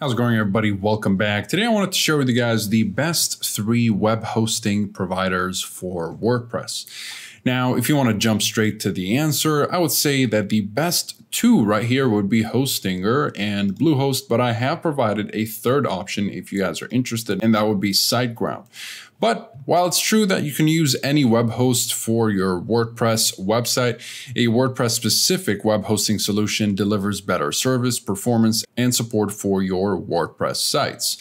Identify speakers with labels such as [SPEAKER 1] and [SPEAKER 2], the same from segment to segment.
[SPEAKER 1] How's it going, everybody? Welcome back. Today, I wanted to share with you guys the best three web hosting providers for WordPress. Now, if you want to jump straight to the answer, I would say that the best two right here would be Hostinger and Bluehost, but I have provided a third option if you guys are interested, and that would be SiteGround. But while it's true that you can use any web host for your WordPress website, a WordPress specific web hosting solution delivers better service, performance, and support for your WordPress sites.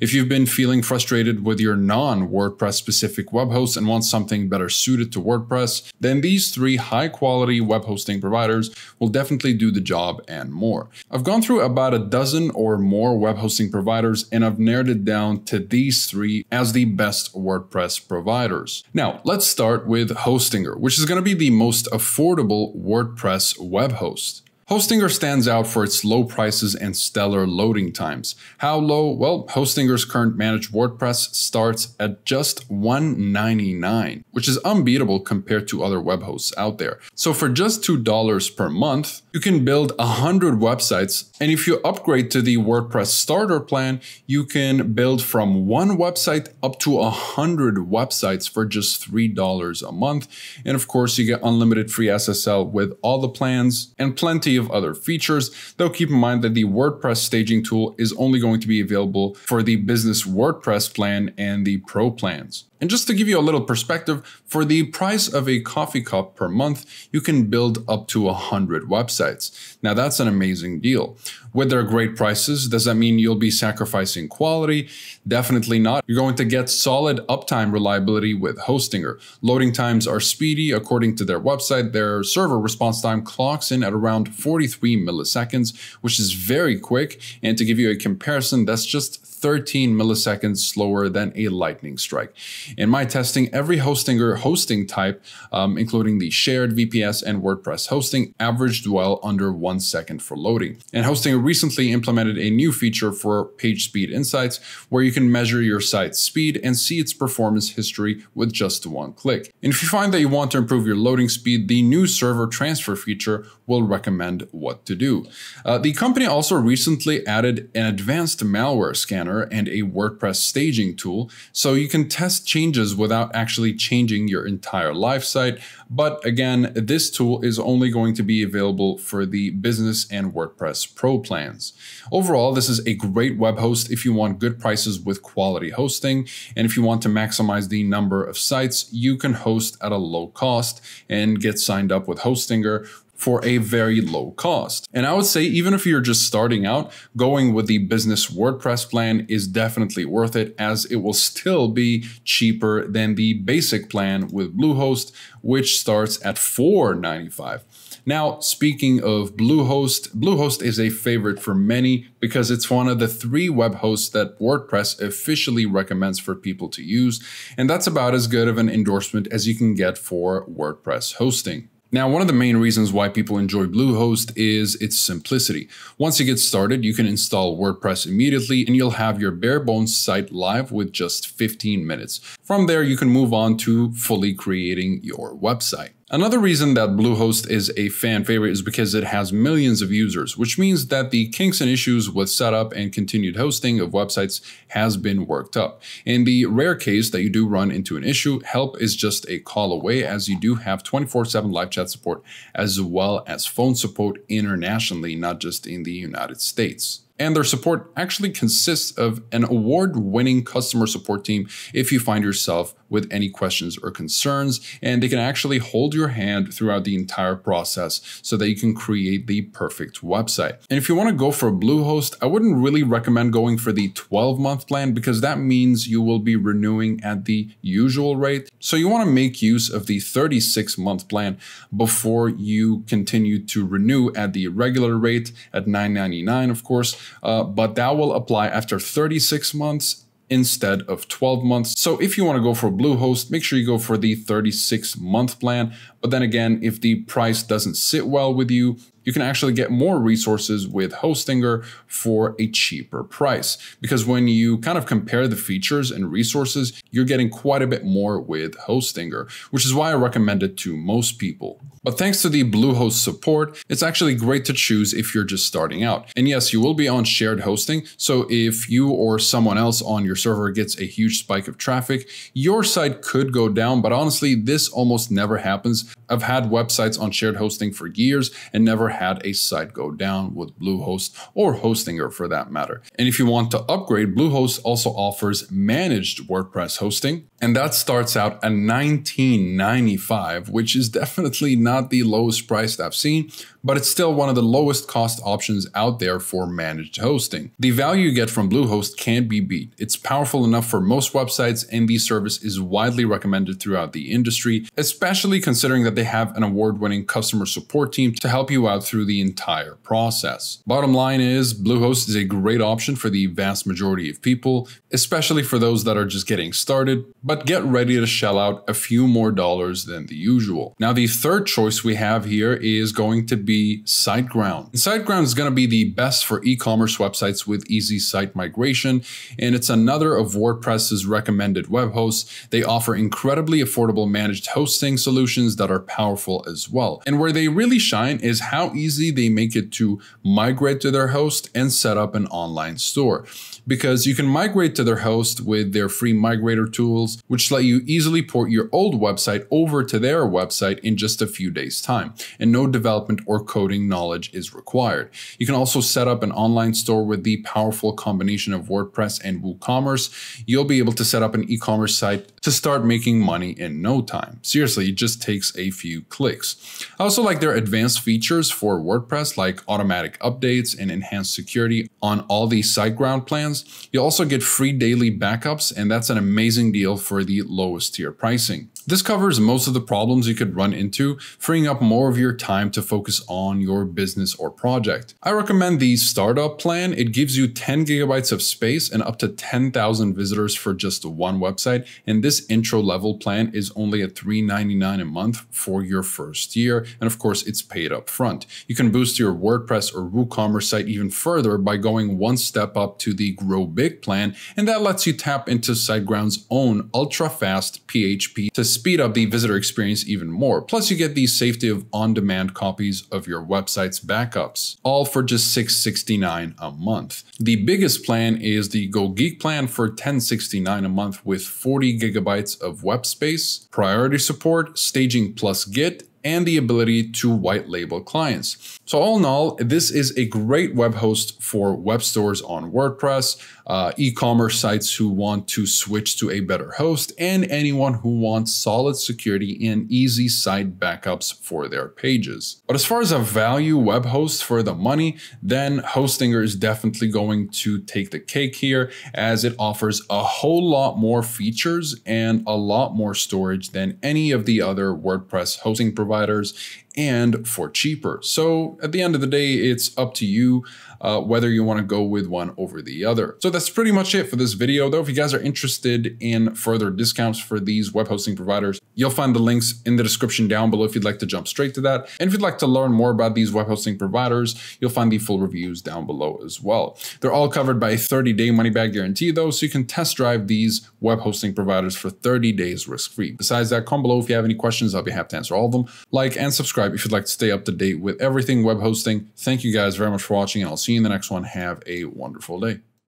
[SPEAKER 1] If you've been feeling frustrated with your non WordPress specific web host and want something better suited to WordPress, then these three high quality web hosting providers will definitely do the job and more. I've gone through about a dozen or more web hosting providers and I've narrowed it down to these three as the best WordPress providers. Now, let's start with Hostinger, which is going to be the most affordable WordPress web host. Hostinger stands out for its low prices and stellar loading times. How low? Well, Hostinger's current managed WordPress starts at just $1.99, which is unbeatable compared to other web hosts out there. So for just $2 per month, you can build 100 websites. And if you upgrade to the WordPress starter plan, you can build from one website up to 100 websites for just $3 a month. And of course, you get unlimited free SSL with all the plans and plenty of other features, though keep in mind that the WordPress staging tool is only going to be available for the business WordPress plan and the pro plans. And just to give you a little perspective, for the price of a coffee cup per month, you can build up to 100 websites. Now that's an amazing deal. With their great prices, does that mean you'll be sacrificing quality? Definitely not. You're going to get solid uptime reliability with Hostinger. Loading times are speedy. According to their website, their server response time clocks in at around 43 milliseconds, which is very quick. And to give you a comparison, that's just 13 milliseconds slower than a lightning strike. In my testing, every Hostinger hosting type, um, including the shared VPS and WordPress hosting, averaged well under one second for loading. And Hostinger recently implemented a new feature for page speed insights where you can measure your site's speed and see its performance history with just one click. And if you find that you want to improve your loading speed, the new server transfer feature will recommend what to do. Uh, the company also recently added an advanced malware scanner and a WordPress staging tool, so you can test changes without actually changing your entire live site. But again, this tool is only going to be available for the business and WordPress Pro plans. Overall, this is a great web host if you want good prices with quality hosting. And if you want to maximize the number of sites you can host at a low cost and get signed up with Hostinger for a very low cost. And I would say, even if you're just starting out, going with the business WordPress plan is definitely worth it as it will still be cheaper than the basic plan with Bluehost, which starts at $4.95. Now, speaking of Bluehost, Bluehost is a favorite for many because it's one of the three web hosts that WordPress officially recommends for people to use, and that's about as good of an endorsement as you can get for WordPress hosting. Now, one of the main reasons why people enjoy Bluehost is its simplicity. Once you get started, you can install WordPress immediately and you'll have your bare bones site live with just 15 minutes. From there, you can move on to fully creating your website. Another reason that Bluehost is a fan favorite is because it has millions of users, which means that the kinks and issues with setup and continued hosting of websites has been worked up. In the rare case that you do run into an issue, help is just a call away as you do have 24-7 live chat support as well as phone support internationally, not just in the United States and their support actually consists of an award-winning customer support team if you find yourself with any questions or concerns, and they can actually hold your hand throughout the entire process so that you can create the perfect website. And if you want to go for Bluehost, I wouldn't really recommend going for the 12-month plan because that means you will be renewing at the usual rate. So you want to make use of the 36-month plan before you continue to renew at the regular rate at $9.99, of course, uh, but that will apply after 36 months instead of 12 months. So if you want to go for Bluehost, make sure you go for the 36 month plan. But then again, if the price doesn't sit well with you, you can actually get more resources with Hostinger for a cheaper price. Because when you kind of compare the features and resources, you're getting quite a bit more with Hostinger, which is why I recommend it to most people. But thanks to the Bluehost support, it's actually great to choose if you're just starting out. And yes, you will be on shared hosting, so if you or someone else on your server gets a huge spike of traffic, your site could go down, but honestly, this almost never happens. I've had websites on shared hosting for years and never had a site go down with Bluehost or Hostinger for that matter. And if you want to upgrade, Bluehost also offers managed WordPress hosting, and that starts out at 1995, which is definitely not the lowest price I've seen, but it's still one of the lowest cost options out there for managed hosting. The value you get from Bluehost can't be beat. It's powerful enough for most websites and the service is widely recommended throughout the industry, especially considering that they have an award-winning customer support team to help you out through the entire process. Bottom line is Bluehost is a great option for the vast majority of people, especially for those that are just getting started, but get ready to shell out a few more dollars than the usual. Now the third choice we have here is going to be SiteGround. SiteGround is going to be the best for e-commerce websites with easy site migration, and it's another of WordPress's recommended web hosts. They offer incredibly affordable managed hosting solutions that are powerful as well. And where they really shine is how easy they make it to migrate to their host and set up an online store. Because you can migrate to their host with their free migrator tools, which let you easily port your old website over to their website in just a few days time, and no development or coding knowledge is required. You can also set up an online store with the powerful combination of WordPress and WooCommerce. You'll be able to set up an e-commerce site to start making money in no time. Seriously, it just takes a few clicks. I also like their advanced features for WordPress like automatic updates and enhanced security on all the SiteGround plans. You'll also get free daily backups and that's an amazing deal for the lowest tier pricing. This covers most of the problems you could run into, freeing up more of your time to focus on your business or project. I recommend the startup plan. It gives you 10 gigabytes of space and up to 10,000 visitors for just one website. And this intro level plan is only at $3.99 a month for your first year. And of course, it's paid up front. You can boost your WordPress or WooCommerce site even further by going one step up to the Grow Big plan. And that lets you tap into SiteGround's own ultra fast PHP to speed up the visitor experience even more. Plus, you get the safety of on-demand copies of your website's backups, all for just $6.69 a month. The biggest plan is the Go Geek plan for $10.69 a month with 40 gigabytes of web space, priority support, staging plus Git, and the ability to white label clients. So all in all, this is a great web host for web stores on WordPress, uh, e-commerce sites who want to switch to a better host, and anyone who wants solid security and easy site backups for their pages. But as far as a value web host for the money, then Hostinger is definitely going to take the cake here as it offers a whole lot more features and a lot more storage than any of the other WordPress hosting providers and for cheaper. So at the end of the day, it's up to you uh, whether you want to go with one over the other. So that's pretty much it for this video though. If you guys are interested in further discounts for these web hosting providers, you'll find the links in the description down below if you'd like to jump straight to that. And if you'd like to learn more about these web hosting providers, you'll find the full reviews down below as well. They're all covered by a 30 day money back guarantee though, so you can test drive these web hosting providers for 30 days risk free. Besides that, comment below if you have any questions, I'll be happy to answer all of them. Like and subscribe if you'd like to stay up to date with everything web hosting. Thank you guys very much for watching and I'll see you in the next one. Have a wonderful day.